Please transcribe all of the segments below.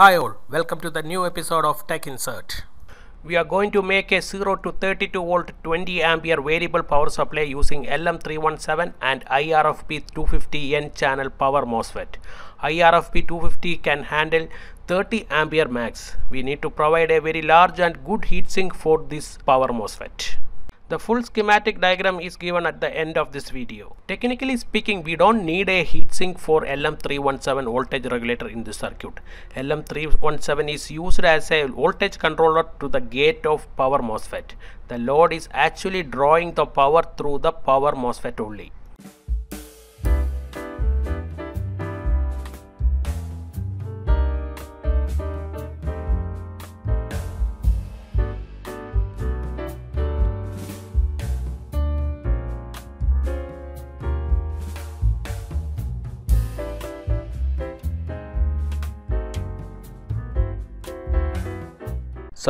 Hi all, welcome to the new episode of Tech Insert. We are going to make a 0 to 32 volt 20 ampere variable power supply using LM317 and IRFP 250 N channel power MOSFET. IRFP 250 can handle 30 ampere max. We need to provide a very large and good heatsink for this power MOSFET. The full schematic diagram is given at the end of this video. Technically speaking, we don't need a heatsink for LM317 voltage regulator in this circuit. LM317 is used as a voltage controller to the gate of power MOSFET. The load is actually drawing the power through the power MOSFET only.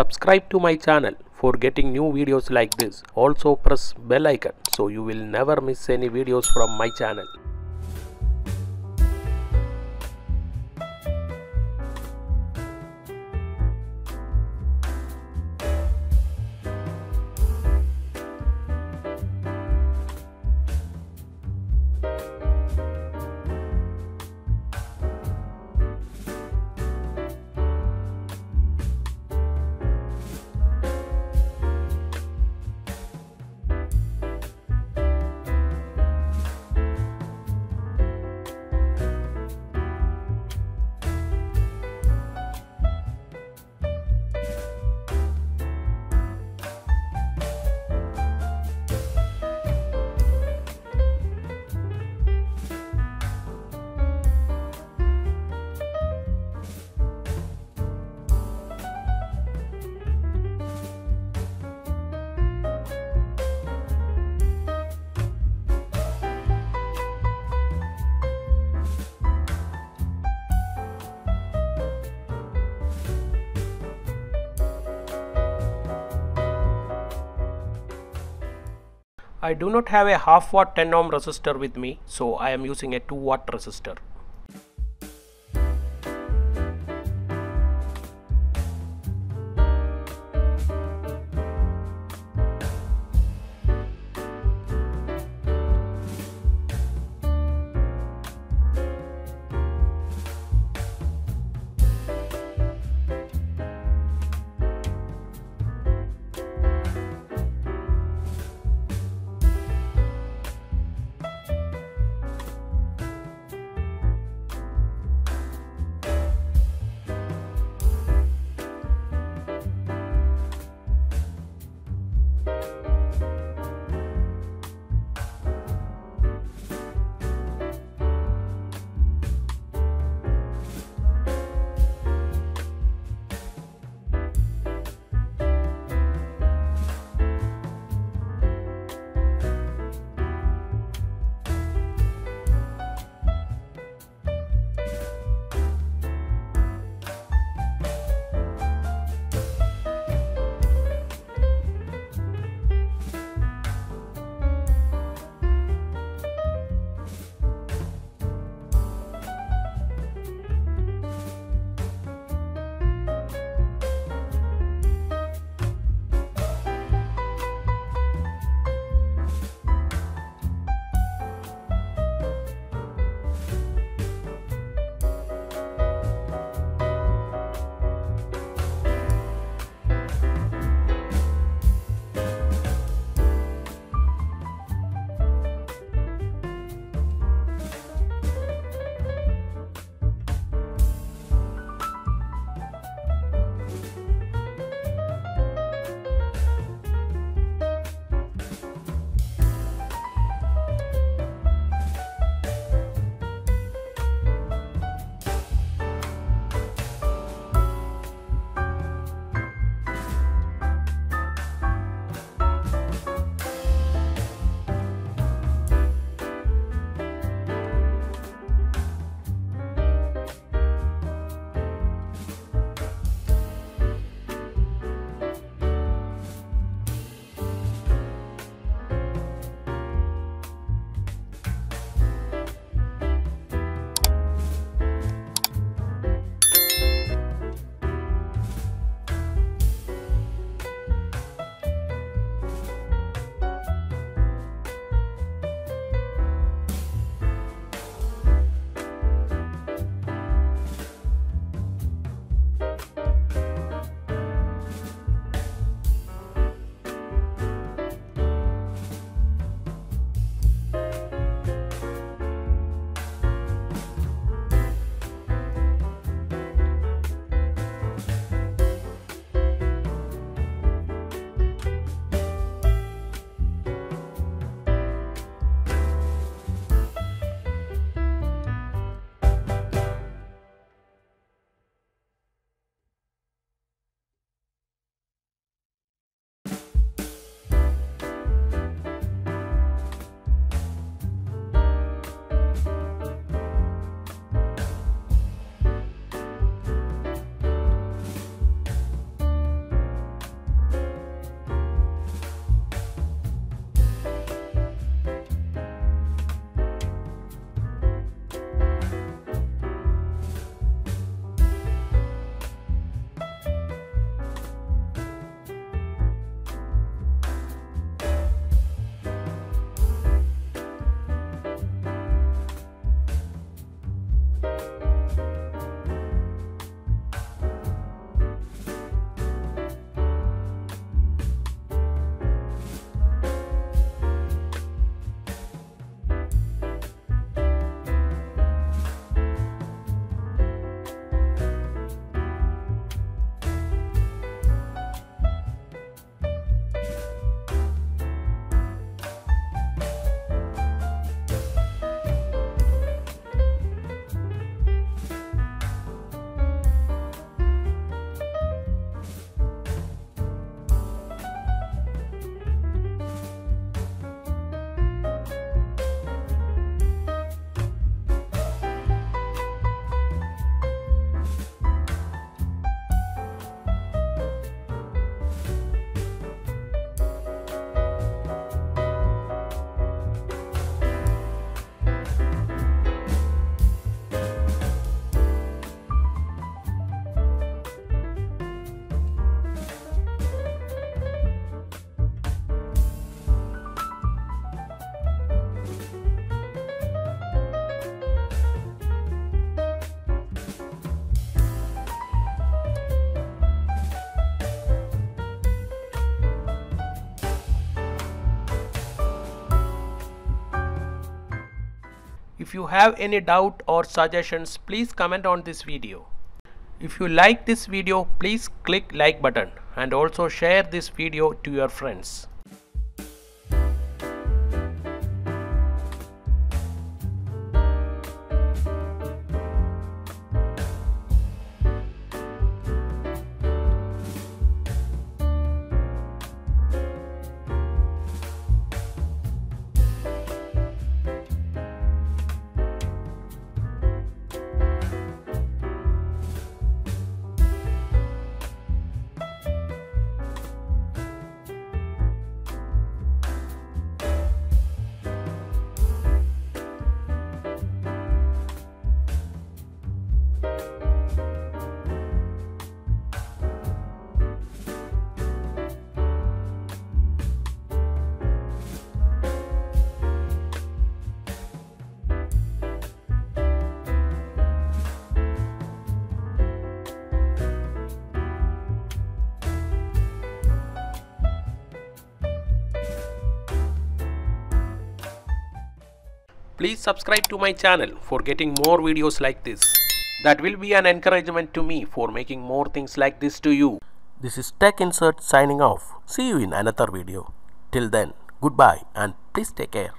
Subscribe to my channel for getting new videos like this. Also press bell icon so you will never miss any videos from my channel. I do not have a half watt 10 ohm resistor with me so I am using a 2 watt resistor. If you have any doubt or suggestions, please comment on this video. If you like this video, please click like button and also share this video to your friends. Please subscribe to my channel for getting more videos like this. That will be an encouragement to me for making more things like this to you. This is Tech Insert signing off. See you in another video. Till then, goodbye and please take care.